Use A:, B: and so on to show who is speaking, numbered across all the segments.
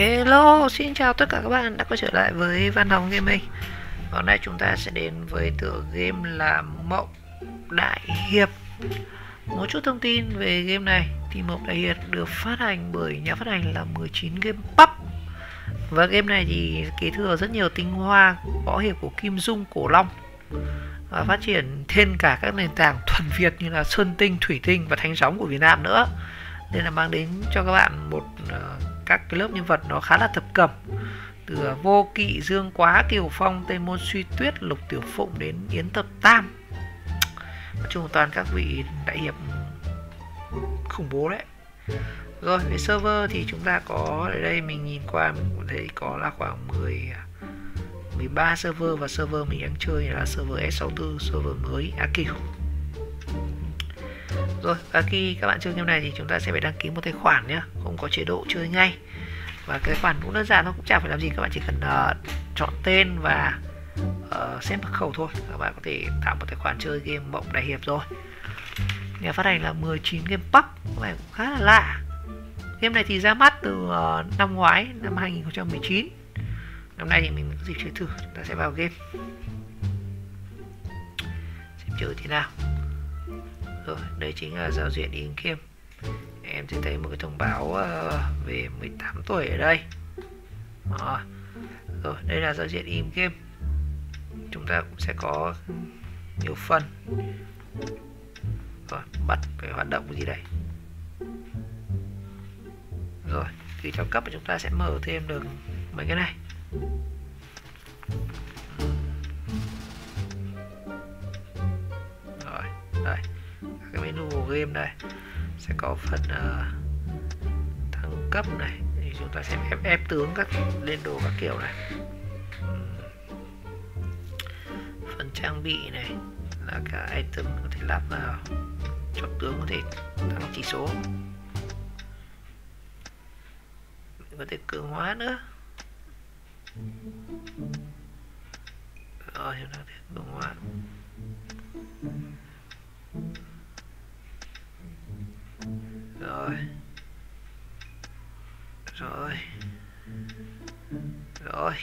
A: Hello, xin chào tất cả các bạn đã quay trở lại với Văn Hồng Gaming. Hôm nay chúng ta sẽ đến với tựa game là Mộng Đại Hiệp. Một chút thông tin về game này thì Mộng Đại Hiệp được phát hành bởi nhà phát hành là 19 Game Pub. Và game này thì kế thừa rất nhiều tinh hoa võ hiệp của Kim Dung, Cổ Long. Và phát triển thêm cả các nền tảng thuần Việt như là Sơn Tinh, Thủy Tinh và Thanh Sóng của Việt Nam nữa. Nên là mang đến cho các bạn một uh, các cái lớp nhân vật nó khá là thập cẩm. Từ à, vô kỵ, dương quá, kiều phong, tây môn suy tuyết, lục tiểu phụng đến yến thập tam. Nói chung toàn các vị đại hiệp khủng bố đấy. Rồi, về server thì chúng ta có ở đây mình nhìn qua, mình cũng thấy có là khoảng 10 13 à, server và server mình đang chơi là server S64 server mới AQ rồi và khi các bạn chơi game này thì chúng ta sẽ phải đăng ký một tài khoản nhé không có chế độ chơi ngay. Và cái khoản cũng đơn giản thôi cũng chẳng phải làm gì các bạn chỉ cần uh, chọn tên và ờ, uh, xem mật khẩu thôi. Các bạn có thể tạo một tài khoản chơi game mộng đại hiệp rồi. Nhà phát hành là 19 game pack này cũng khá là lạ. Game này thì ra mắt từ uh, năm ngoái năm 2019 năm nay thì mình có dịp chơi thử chúng ta sẽ vào game. Xem chơi thế nào rồi đây chính là giao diện yến game em sẽ thấy một cái thông báo uh, về 18 tuổi ở đây. Đó. rồi đây là giao diện im game chúng ta cũng sẽ có nhiều phần rồi bật cái hoạt động gì đây? Rồi khi theo cấp chúng ta sẽ mở thêm được mấy cái này. Game đây sẽ có phần uh, thăng cấp này. Thì chúng ta sẽ ép ép tướng các lên đồ các kiểu này. Phần trang bị này là cả item có thể lắp vào cho tướng có thể tăng chỉ số. Mình có thể cường hóa nữa. Rồi chúng ta có thể cường hóa rồi. Rồi. Rồi.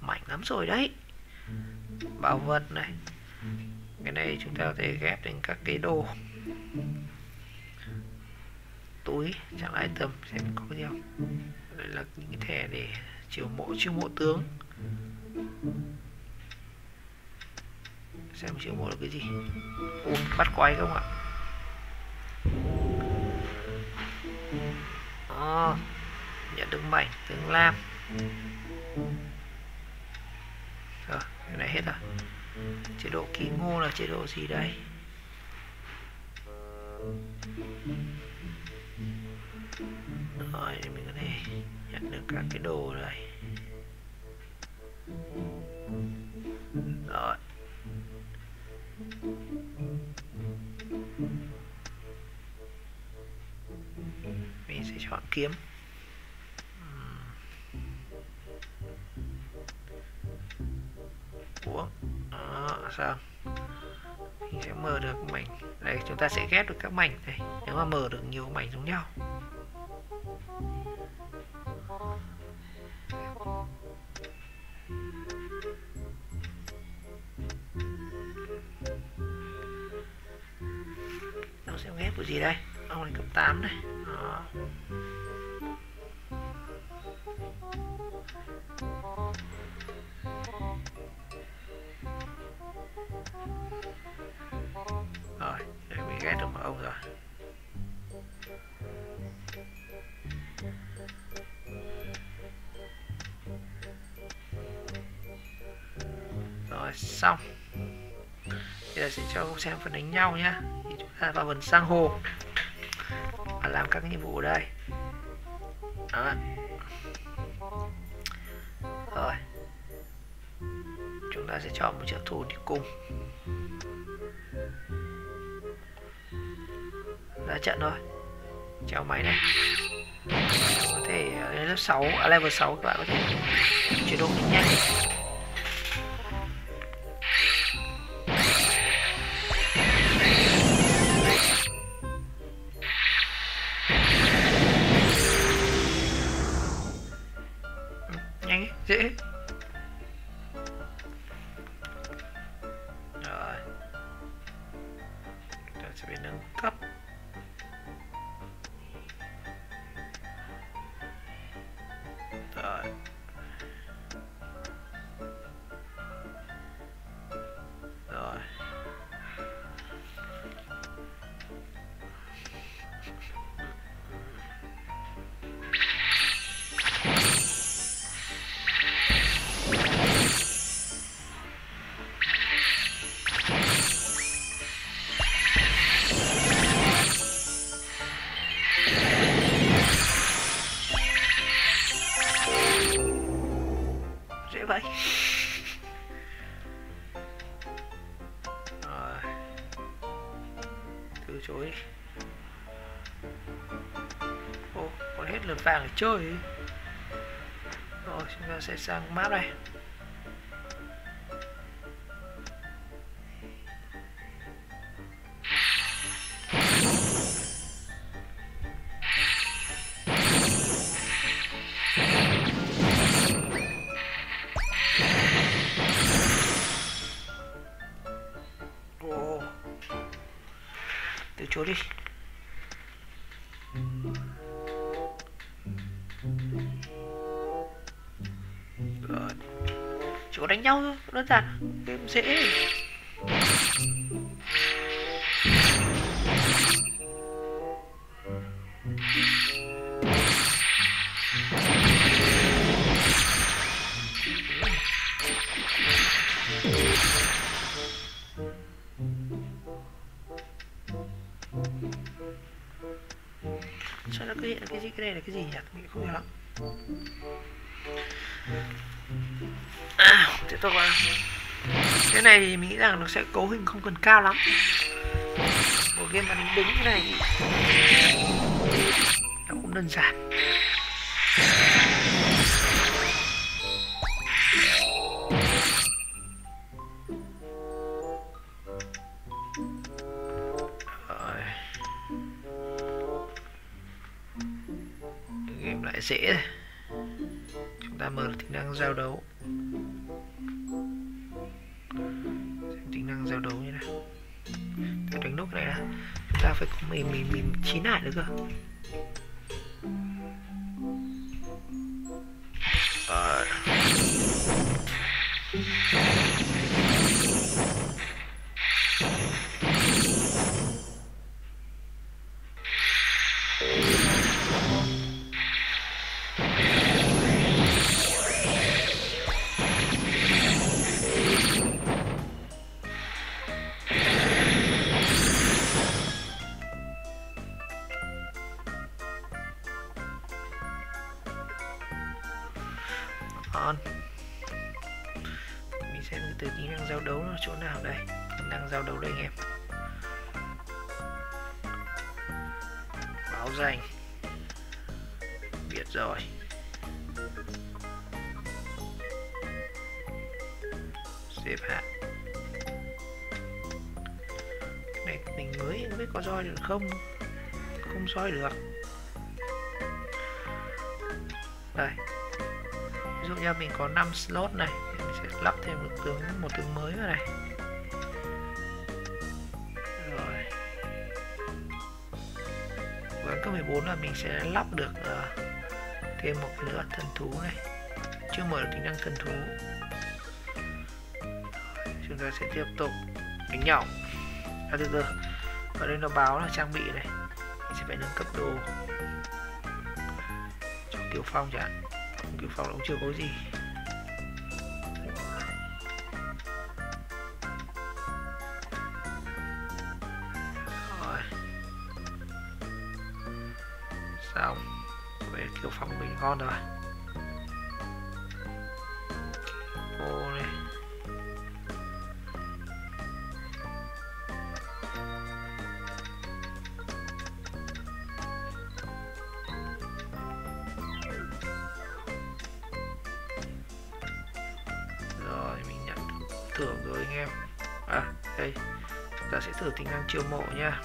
A: Mạnh lắm rồi đấy. Bảo vật này. Cái này chúng ta có thể ghép thành các cái đồ. Túi chẳng item xem có cái gì không? Đây là những cái thẻ để chiều mộ chiêu mộ tướng. Xem chiều mộ là cái gì. Ủa, bắt quay không ạ? Đó. nhận được mảnh tướng lam. Rồi, cái này hết rồi. Chế độ kỳ ngô là chế độ gì đây? Rồi, mình có thể nhận được các cái đồ đây rồi mình sẽ chọn kiếm. Uống Đó, ờ, sao? Mình sẽ mở được mảnh. Đây chúng ta sẽ ghép được các mảnh này. Nếu mà mở được nhiều mảnh giống nhau. Nó sẽ ghép của gì đây? Ông này cấp 8 này. Đó. rồi, để mình ghét được một ông rồi. Rồi, xong. Bây giờ sẽ cho ông xem phần đánh nhau nhá. Thì chúng ta vào phần sang hồ làm các nhiệm vụ ở đây. Đó. Rồi. Chúng ta sẽ chọn một trợ thủ đi cung ra trận thôi. Chào máy này. Có thể ờ, lên lớp 6 à, level 6 các bạn có thể chuyển độ nhanh. Jeito. Vàng để chơi. Rồi chúng ta sẽ sang map này có đánh nhau thôi đơn giản game dễ. Sao nó cứ hiện cái gì? Cái này là cái gì nhỉ? Mình không hiểu lắm à tiếp tục là cái này thì mình nghĩ rằng nó sẽ cấu hình không cần cao lắm. Một game bắn đứng cái này. Nó cũng đơn giản. Game lại dễ rồi mở tính năng giao đấu. Xem tính năng giao đấu như nào. Tôi đánh nút này là chúng ta phải có mình mình mình chín lại được cơ. Tính năng giao đấu đây anh em. Báo danh. Biết rồi. Xếp hạng này, mình mới không biết có roi được không? Không soi được. Đây. Ví dụ như mình có 5 slot này thì mình sẽ lắp thêm một tướng một tướng mới vào này. Cấp 14 là mình sẽ lắp được uh, thêm một cái nữa thần thú này. Chưa mở được tính năng thần thú. Chúng ta sẽ tiếp tục đánh nhau. À, từ từ. Ở đây nó báo là trang bị này. Mình sẽ phải nâng cấp đồ. Cho kiểu phong chẳng hạn. Kiểu cũng chưa có gì. Xong về kiểu phòng mình ngon rồi ô này. Rồi, mình nhận thưởng rồi anh em. À đây, chúng ta sẽ thử tính năng chiêu mộ nha.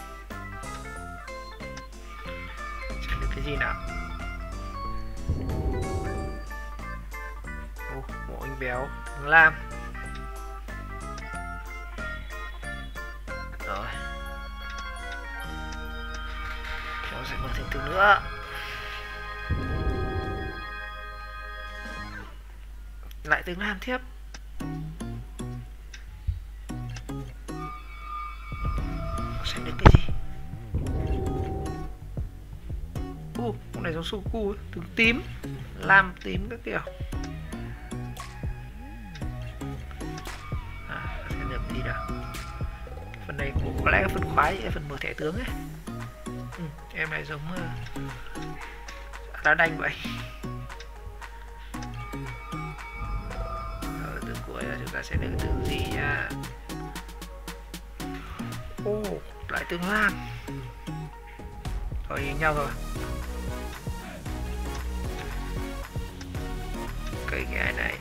A: Gì nào? Ô, mộ anh béo thằng lam rồi. Kéo sẽ mở thêm từ nữa. Lại tướng lam tiếp. U Suku ấy, tướng tím lam tím các kiểu. À, được gì nào. Phần này cũng có lẽ phần khoái phần mở thẻ tướng ấy. Ừ, em này giống ờ, uh, đá đanh vậy. Ở từ cuối là chúng ta sẽ được từ gì nha ô lại tương lam rồi nhau rồi. Cái gà này.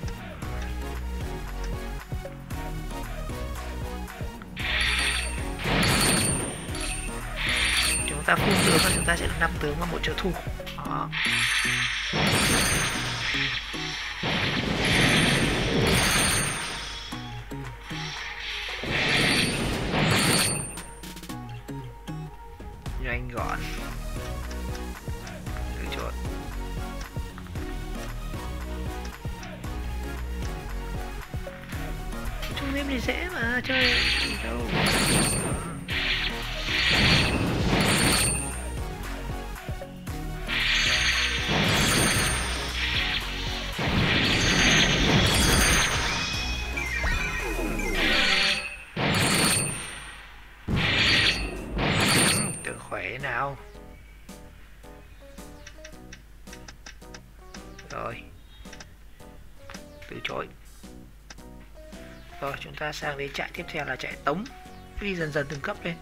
A: Chúng ta phun tướng và chúng ta sẽ là năm tướng và một trợ thủ. Đó. Ta sang đến chạy tiếp theo là chạy tống. Đi dần dần từng cấp lên.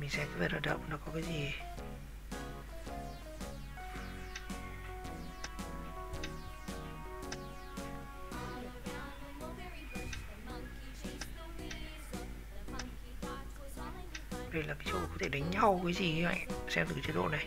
A: Mình xem cái hoạt động, nó có cái gì? Đây là cái chỗ có thể đánh nhau, cái gì vậy xem từ chế độ này.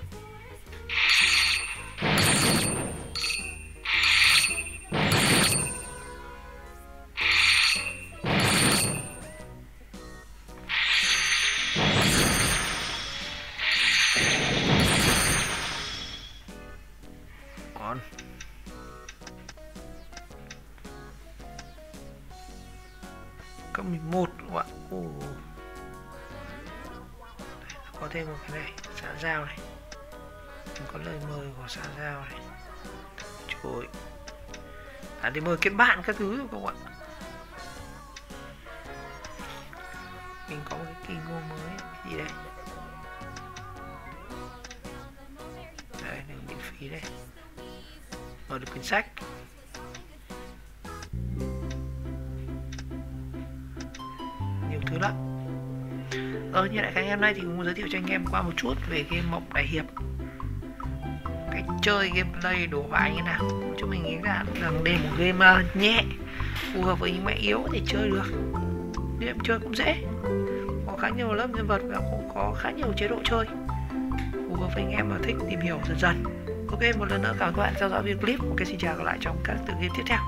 A: Thêm một cái này xã giao này. Mình có lời mời của xã giao này. Trời à thì mời kết bạn các thứ rồi các bạn mình có một cái kỳ ngô mới. Cái gì đây? Đây được miễn phí đây. Mở được quyển sách. Nhiều thứ lắm ờ như lại các anh em nay thì muốn giới thiệu cho anh em qua một chút về game mộng đại hiệp. Cách chơi gameplay đổ bài như nào. Cho mình nghĩ là rằng đây là một game ờ, nhẹ, phù hợp với những mẹ yếu để chơi được. Game chơi cũng dễ. Có khá nhiều lớp nhân vật và cũng có khá nhiều chế độ chơi. Phù hợp với anh em mà thích tìm hiểu dần dần. Ok, một lần nữa cảm ơn các bạn theo dõi video clip. Một cái xin chào gặp lại trong các tựa game tiếp theo.